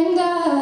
And I